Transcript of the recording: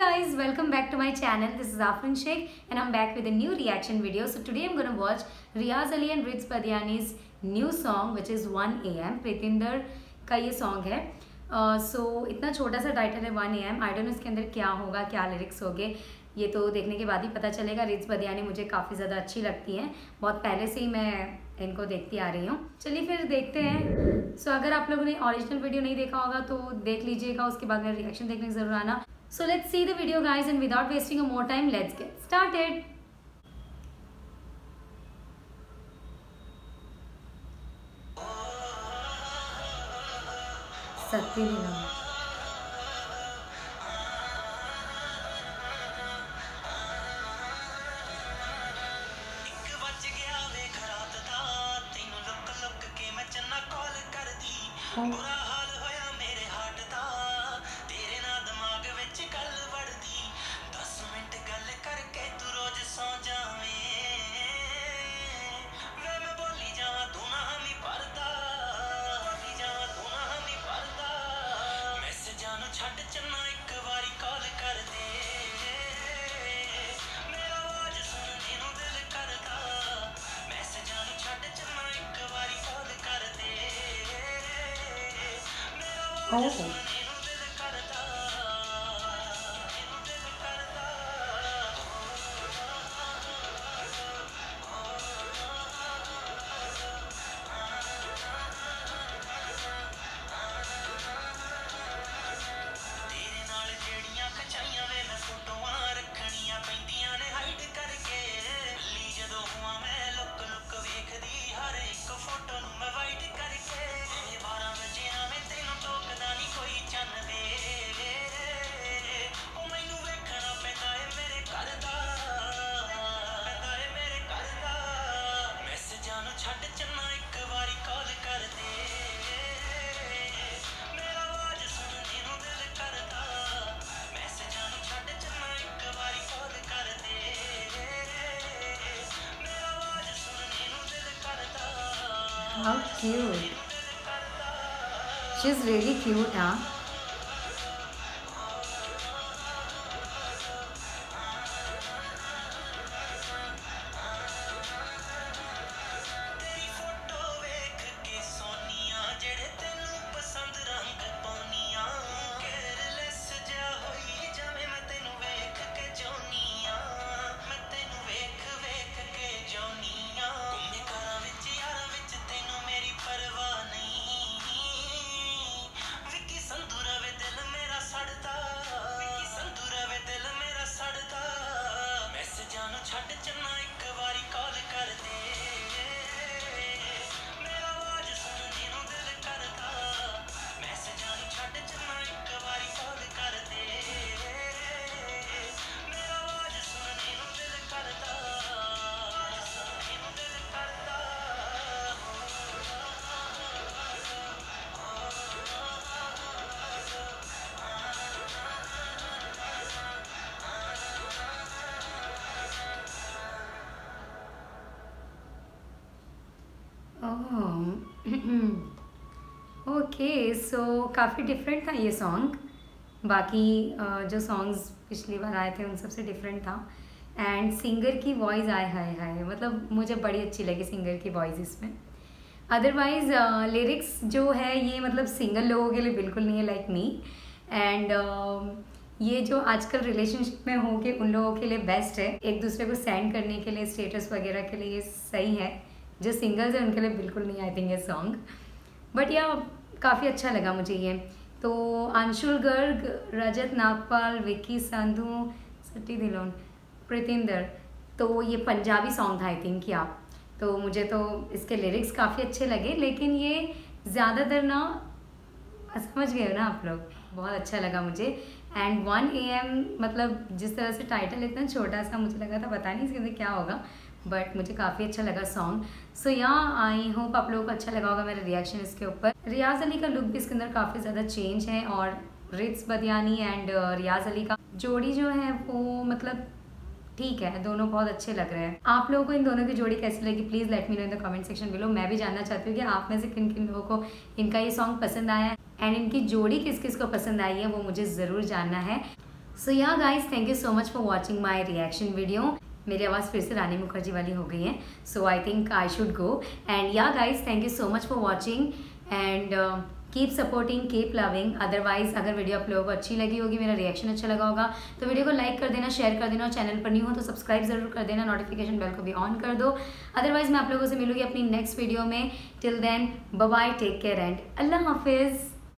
guys, welcome back to my channel. This is Afrin Sheikh and I'm back with a new reaction video. So today I'm gonna watch Riaz Ali and Riz Padiani's new song which is 1 AM. का ये song है सो uh, so, इतना छोटा सा title है 1 AM. I don't know इसके अंदर क्या होगा क्या लिरिक्स होंगे ये तो देखने के बाद ही पता चलेगा रिज बदियानी मुझे काफ़ी ज़्यादा अच्छी लगती हैं बहुत पहले से ही मैं इनको देखती आ रही हूँ चलिए फिर देखते हैं सो so, अगर आप लोगों ने ओरिजिनल वीडियो नहीं देखा होगा तो देख लीजिएगा उसके बाद मेरा रिएक्शन देखने ज़रूर आना So let's see the video guys and without wasting more time, let's get started. Oh. Saya. How cute. She's really cute, huh? Okay so काफ़ी डिफरेंट था ये सॉन्ग बाकी जो सॉन्ग्स पिछली बार आए थे, उन सबसे डिफरेंट था. एंड सिंगर की वॉइस आए, हाय हाय. मतलब मुझे बड़ी अच्छी लगी सिंगर की वॉइस इसमें. अदरवाइज़ लिरिक्स जो है, ये मतलब सिंगल लोगों के लिए बिल्कुल नहीं है लाइक मी एंड ये जो आजकल रिलेशनशिप में हो के उन लोगों के लिए बेस्ट है, एक दूसरे को सेंड करने के लिए स्टेटस वगैरह के लिए सही है. जो सिंगल्स हैं, उनके लिए बिल्कुल नहीं आई थिंक ये सॉन्ग बट या काफ़ी अच्छा लगा मुझे ये. तो अंशुल गर्ग, रजत नागपाल, विक्की संधू सटी दिलोन, प्रीतिंदर. तो ये पंजाबी सॉन्ग था आई थिंक या तो मुझे तो इसके लिरिक्स काफ़ी अच्छे लगे, लेकिन ये ज़्यादातर ना समझ गए हो ना आप लोग? बहुत अच्छा लगा मुझे. एंड वन ए एम मतलब जिस तरह से टाइटल इतना छोटा सा मुझे लगा था, पता नहीं इसके अंदर क्या होगा. बट मुझे काफ़ी अच्छा लगा सॉन्ग सो यहाँ आई होप आप लोगों को अच्छा लगा होगा मेरा रिएक्शन इसके ऊपर. रियाज अली का लुक भी इसके अंदर काफ़ी ज़्यादा चेंज है और रिट्स बदियानी एंड रियाज अली का जोड़ी जो है वो मतलब ठीक है, दोनों बहुत अच्छे लग रहे हैं. आप लोगों को इन दोनों की जोड़ी कैसी लगी? Please let me know in the comment section below मैं भी जानना चाहती हूँ कि आप में से किन किन लोगों को इनका ये सॉन्ग पसंद आया है एंड इनकी जोड़ी किस किस को पसंद आई है, वो मुझे ज़रूर जानना है. So yeah guys thank you so much for watching my reaction video मेरी आवाज़ फिर से रानी मुखर्जी वाली हो गई है। So I think I should go and yeah guys thank you so much for watching and keep supporting keep loving otherwise अगर video आप लोगों को अच्छी लगी होगी, मेरा रिएक्शन अच्छा लगा होगा तो वीडियो को लाइक कर देना शेयर कर देना और चैनल पर नहीं हो तो सब्सक्राइब ज़रूर कर देना। नोटिफिकेशन बेल को भी ऑन कर दो। अदरवाइज़ मैं आप लोगों से मिलूँगी अपनी नेक्स्ट वीडियो में। Till then bye take care and अल्लाह हाफिज़